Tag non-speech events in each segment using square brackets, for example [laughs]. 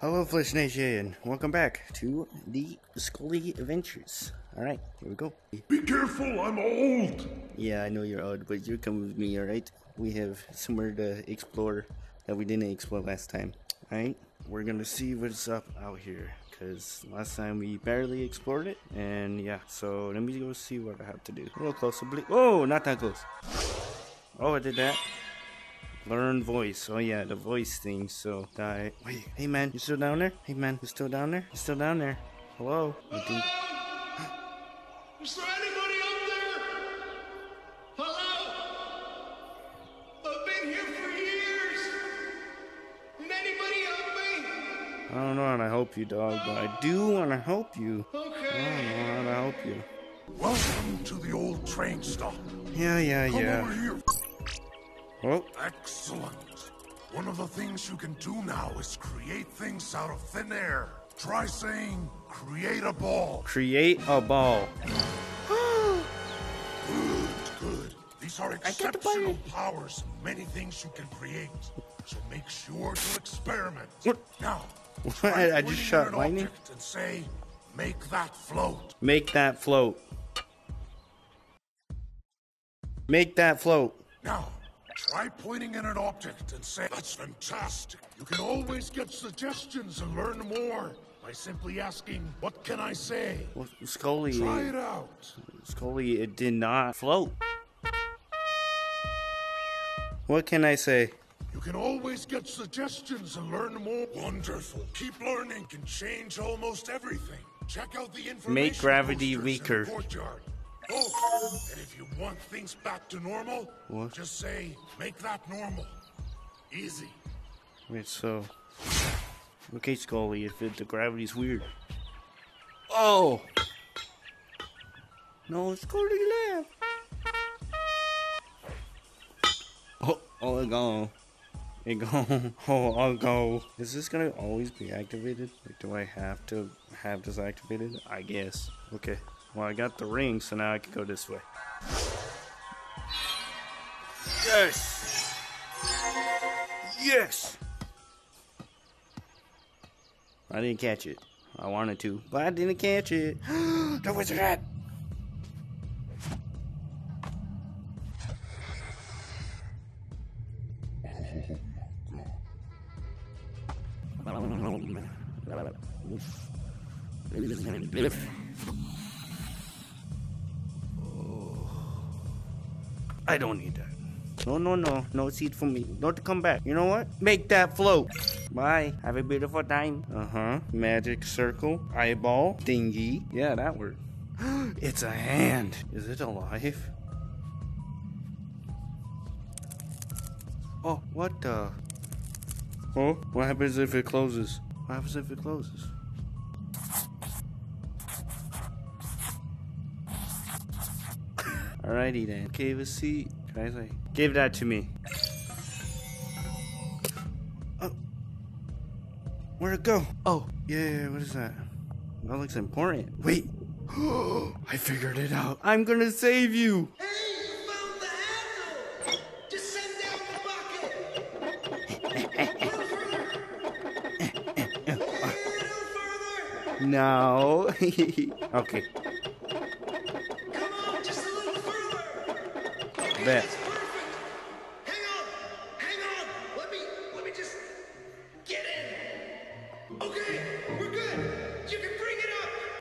Hello, Flish Nation. And welcome back to the Skully Adventures. Alright, here we go. Be careful, I'm old. Yeah, I know you're old, but you're coming with me, alright? We have somewhere to explore that we didn't explore last time. Alright? We're gonna see what's up out here. Because last time we barely explored it. And yeah, so let me go see what I have to do. A little closer, please. Oh, not that close. Oh, I did that. Learn voice. Oh yeah, the voice thing. So die. Wait, hey man, you still down there? Hey man, you still down there? You still down there? Hello? You think- [gasps] Is there anybody up there? Hello? I've been here for years. Can anybody help me? I don't know how to help you, dog, but I do want to help you. Okay. I Okay. don't know how to help you. Welcome to the old train stop. Yeah, yeah, Come yeah. Over here. Oh, Excellent. One of the things you can do now is create things out of thin air. Try saying, create a ball. create a ball. [gasps] Good, good. These are exceptional powers. Many things you can create. So make sure to experiment. What? Now, What? try I just pointing shot lightning? And say, make that float. Make that float. Make that float. Now, try pointing at an object and say, That's fantastic. You can always get suggestions and learn more by simply asking, What can I say? Well, Skully, Try it out. Skully, it did not float. What can I say? You can always get suggestions and learn more. Wonderful. Keep learning can change almost everything. Check out the information. Make gravity weaker. The courtyard. Oh, and if you want things back to normal, What? just say, make that normal. Easy. Wait, so. Okay, Skully, if it, the gravity's weird. Oh! No, Skully left! Oh, [laughs] oh, it gone. It gone. Oh, I'll go. Is this gonna always be activated? Like, do I have to have this activated? I guess. Okay. Well, I got the ring, so now I can go this way. Yes! Yes! I didn't catch it. I wanted to, but I didn't catch it. [gasps] the wizard hat! I don't need that. No, no, no. No seat for me. Don't come back. You know what? Make that float. Bye. Have a beautiful time. Uh huh. Magic circle. Eyeball. Dingy. Yeah, that worked. [gasps] it's a hand. Is it alive? Oh, what the? Oh, what happens if it closes? What happens if it closes? Alrighty then. Okay, let's see. Can I say? Give that to me. Oh. Where'd it go? Oh, yeah, what is that? That looks important. Wait. [gasps] I figured it out. I'm gonna save you. Hey, you found the handle! Just send down the bucket! [laughs] A little further! No. [laughs] okay, up!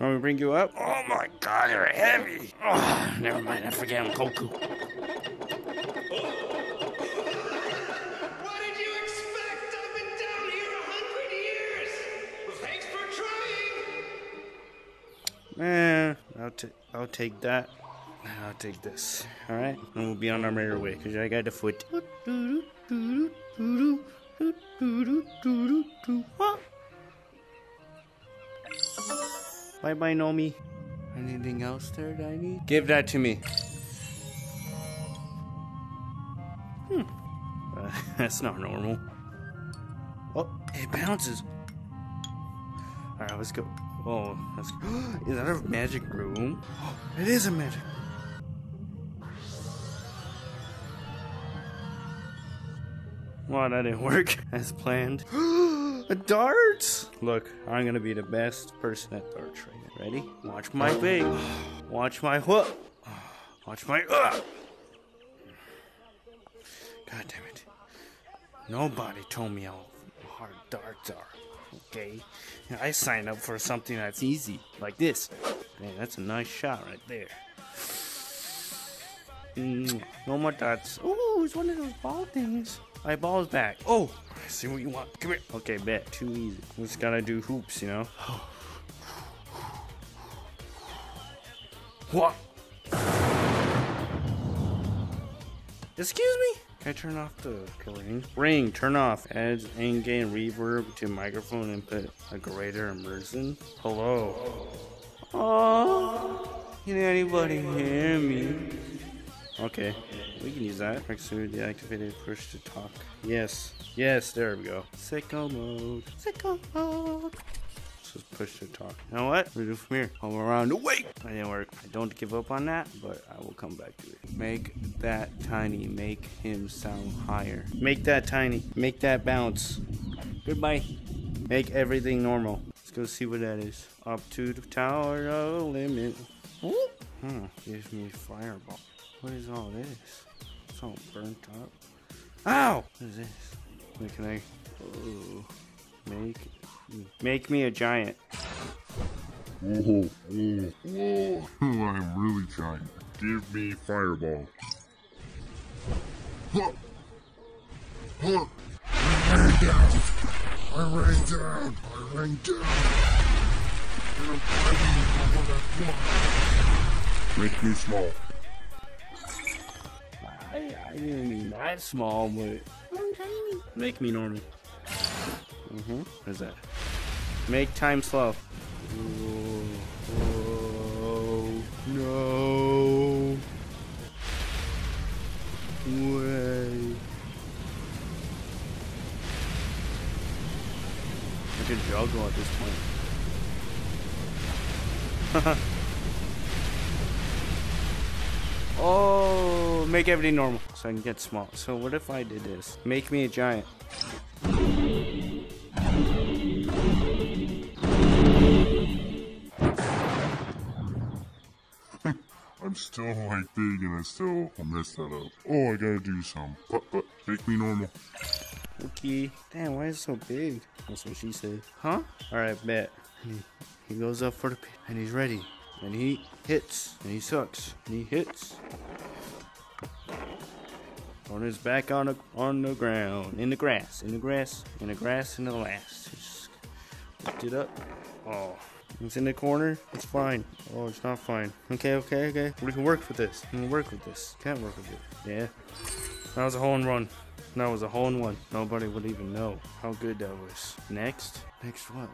want me to bring you up? Oh my god, they're heavy. Oh, never mind, I forget I'm Goku. What did you expect? I've been down here a hundred years! Well, thanks for trying! Eh, I'll, ta- I'll take that. I'll take this. Alright? And we'll be on our merry way, because I got the foot. Bye bye, Nomi. Anything else there that I need? Give that to me. Hmm. Uh, [laughs] that's not normal. Oh, it bounces. Alright, let's go. Oh, that's. [gasps] Is that a magic room? [gasps] It is a magic. Wow, that didn't work [laughs] as planned. [gasps] A dart! Look, I'm gonna be the best person at darts right now. Ready? Watch my big. [sighs] Watch my whoop. [sighs] Watch my uh. God damn it. Nobody told me how hard darts are. Okay? I signed up for something that's easy, like this. Man, that's a nice shot right there. [sighs] Mm, no more dots. Ooh, it's one of those ball things. My ball's back. Oh, I see what you want. Come here. Okay, bet. Too easy. We just gotta do hoops, you know? What? Excuse me? Can I turn off the ring? Ring, turn off. Adds in-game reverb to microphone input. A greater immersion. Hello. Oh, can anybody hear me? Okay, we can use that. Execute deactivated push to talk. Yes, yes, there we go. Sicko mode. Sicko mode. Is push to talk. You know what? We do from here. Come around the way. That didn't work. I don't give up on that, but I will come back to it. Make that tiny. Make him sound higher. Make that tiny. Make that bounce. Goodbye. Make everything normal. Let's go see what that is. Up to the tower of limit. Whoop. Hmm. Gives me fireball. What is all this? All burnt up. Ow! What is this? Wait, can I? Oh, make make me a giant. Whoa, whoa, whoa. I'm really trying. Give me fireball. Huh. Huh. I ran down. I ran down. I ran down. Make me small. I, I didn't mean that small, but I'm tiny. Make me normal. Mm-hmm. What is that? Make time slow. Whoa, whoa, no way. I could juggle at this point. [laughs] Oh, make everything normal so I can get small. So what if I did this? Make me a giant. [laughs] I'm still like big and I still messed that up. Oh, I gotta do some. But, but, make me normal. Okay. Damn, why is it so big? That's what she said. Huh? Alright, bet. He, he goes up for the pit and he's ready. And he hits. And he sucks. And he hits. On his back on the on the ground. In the grass. In the grass. In the grass in the last. Just lift it up. Oh. It's in the corner. It's fine. Oh, it's not fine. Okay, okay, okay. We can work with this. We can work with this. Can't work with it. Yeah. That was a hole in one. That was a hole in one. Nobody would even know how good that was. Next? Next what?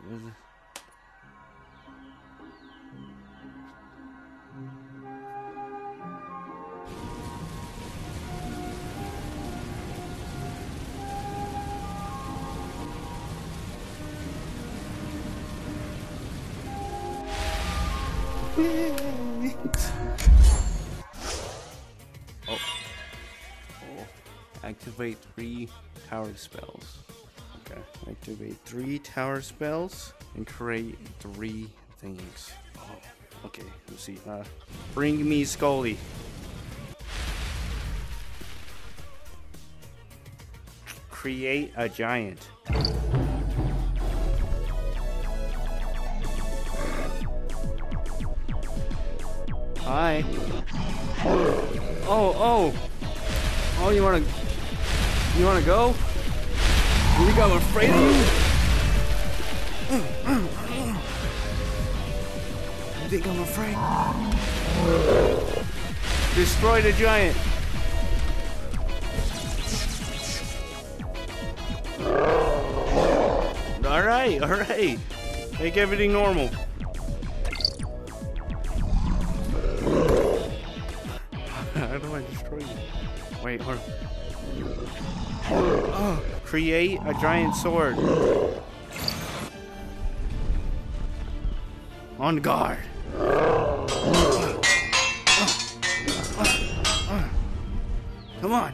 Oh. Oh. Activate three tower spells. Okay. Activate three tower spells and create three things. Oh. Okay. Let's see. Uh, bring me Skully. Create a giant. Hi. Oh, oh. Oh, you wanna... You wanna go? You think I'm afraid of you? You think I'm afraid? Destroy the giant. Alright, alright. Make everything normal. Destroy you? Wait, hold on. Oh, [gasps] create a giant sword. On guard. Come on.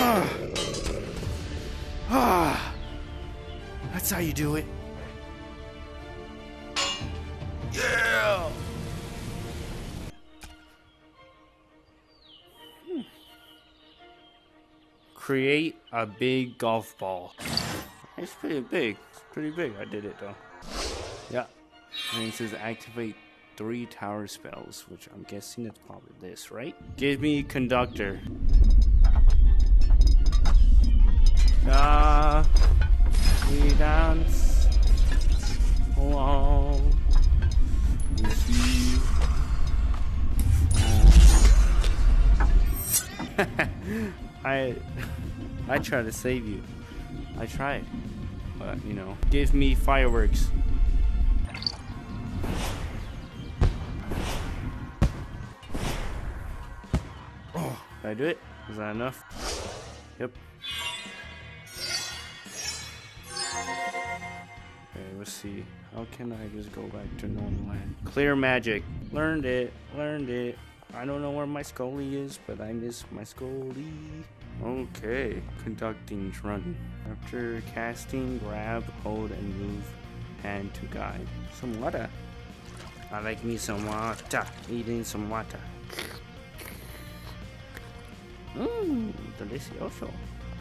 Ah. Ah. That's how you do it. Create a big golf ball. It's pretty big. It's pretty big. I did it though. Yeah. And it says activate three tower spells, which I'm guessing it's probably this, right? Give me conductor. Ah, we dance along with [laughs] you. I, [laughs] I try to save you. I tried, but you know, give me fireworks. Oh, did I do it? Is that enough? Yep. Okay, let's see. How can I just go back to normal land? Clear magic. Learned it. Learned it. I don't know where my Skully is, but I miss my Skully. Okay. conducting running. After casting, grab, hold, and move hand to guide. Some water. I like me some water. Eating some water. Mmm, delicioso.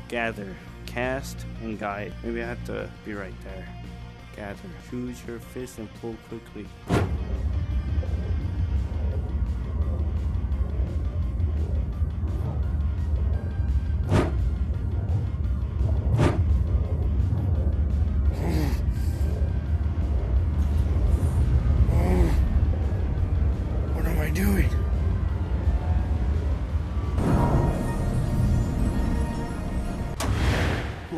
Gather, cast, and guide. Maybe I have to be right there. Gather. Choose your fist and pull quickly.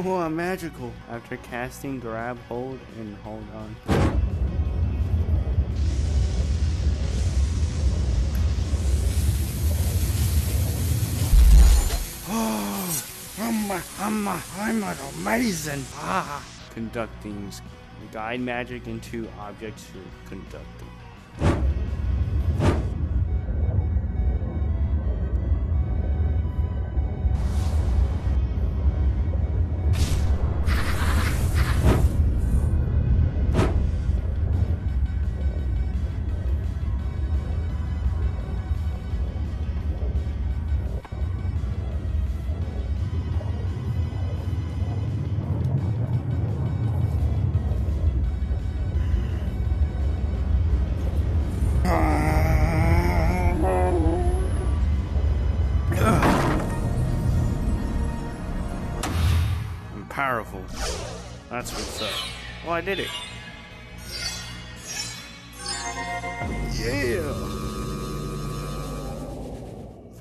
Oh, I'm magical. After casting, grab, hold, and hold on. [gasps] Oh, I'm, a, I'm, a, I'm an amazing. Ah. Conducting. Guide magic into objects to conducting. Powerful. That's what's up. Oh, I did it. Yeah.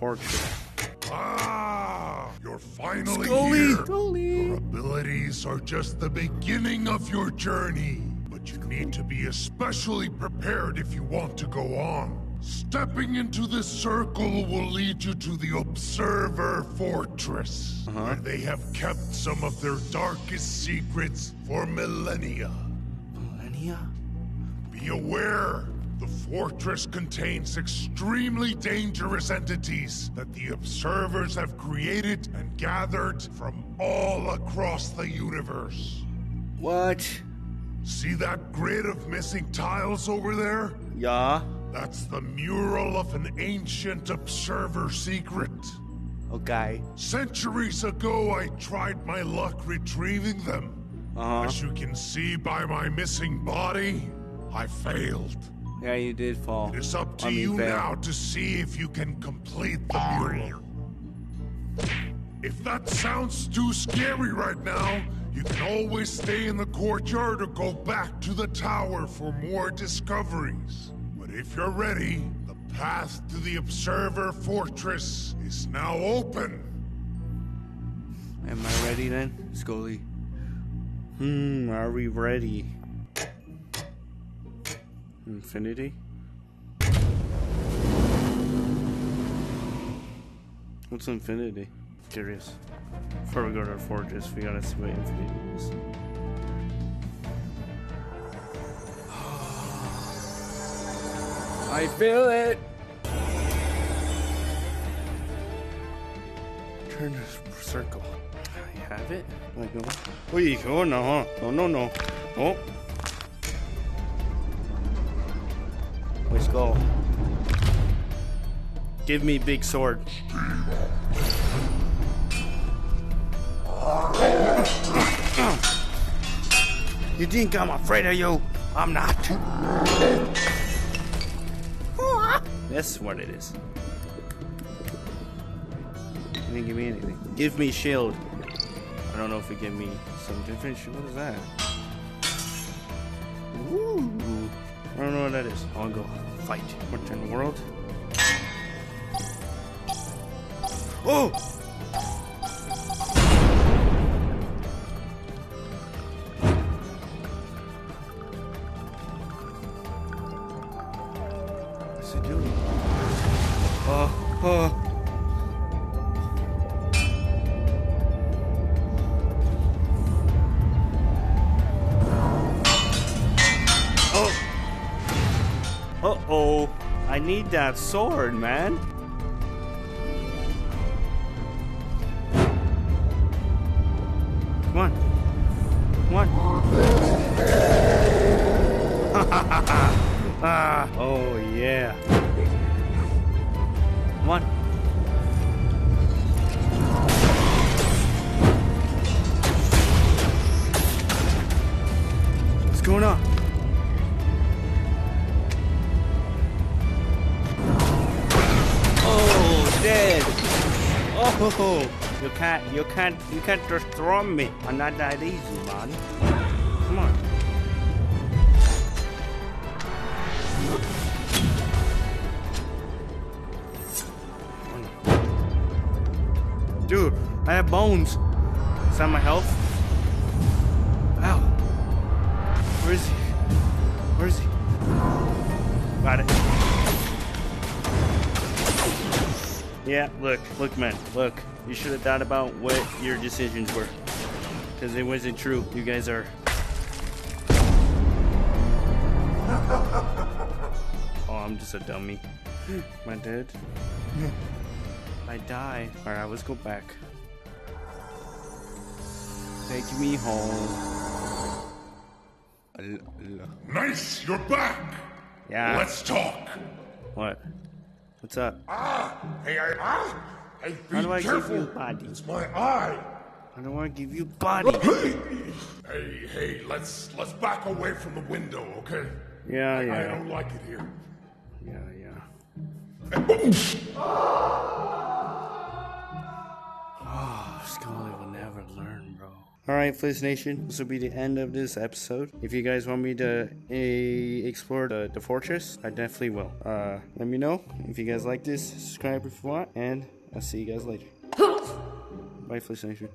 Fortress. Ah, you're finally Skully! here. Skully! Your abilities are just the beginning of your journey, but you need to be especially prepared if you want to go on. Stepping into this circle will lead you to the Observer Fortress, uh-huh. where they have kept some of their darkest secrets for millennia. Millennia? Be aware, the fortress contains extremely dangerous entities that the observers have created and gathered from all across the universe. What? See that grid of missing tiles over there? Yeah. That's the mural of an ancient observer secret. Okay. Centuries ago, I tried my luck retrieving them. Uh huh. As you can see by my missing body, I failed. Yeah, you did fall. It is up to I mean, you fail. now to see if you can complete the mural. If that sounds too scary right now, you can always stay in the courtyard or go back to the tower for more discoveries. But if you're ready, the path to the Observer Fortress is now open. Am I ready then, Skully? Hmm, are we ready? Infinity? What's infinity? Curious. Before we go to our fortress, we gotta see what infinity is. I feel it! Turn this circle. I have it. Go? Uy, oh no, huh? No, no, no. Oh. Let's go. Give me big sword. You think I'm afraid of you? I'm not. That's what it is. Didn't give me anything. Give me shield. I don't know if it give me some different shield. What is that? Ooh. I don't know what that is. I'll go fight. What in the world? Oh! I need that sword, man. Come on. Come on. ah, [laughs] oh yeah. Come on. What's going on? Oh, you can't, you can't, you can't throw me. I'm not that easy, man. Come on. Dude, I have bones. Is that my health? Ow. Where is he? Where is he? Got it. Yeah, look, look, man, look. You should have thought about what your decisions were. Because it wasn't true. You guys are. [laughs] Oh, I'm just a dummy. Am I dead? I die. Alright, let's go back. Take me home. Al- al- Nice, you're back. Yeah. Let's talk. What? What's up? Ah, hey, I, ah, hey, be How do I careful. give you body? It's my eye. I don't want to give you body. Hey, hey, let's let's back away from the window, okay? Yeah, yeah. I don't like it here. Yeah, yeah. Oh, Skully will never learn. Alright, Flish Nation, this will be the end of this episode. If you guys want me to eh, explore the, the fortress, I definitely will. Uh, let me know if you guys like this, subscribe if you want, and I'll see you guys later. Bye, Flish Nation.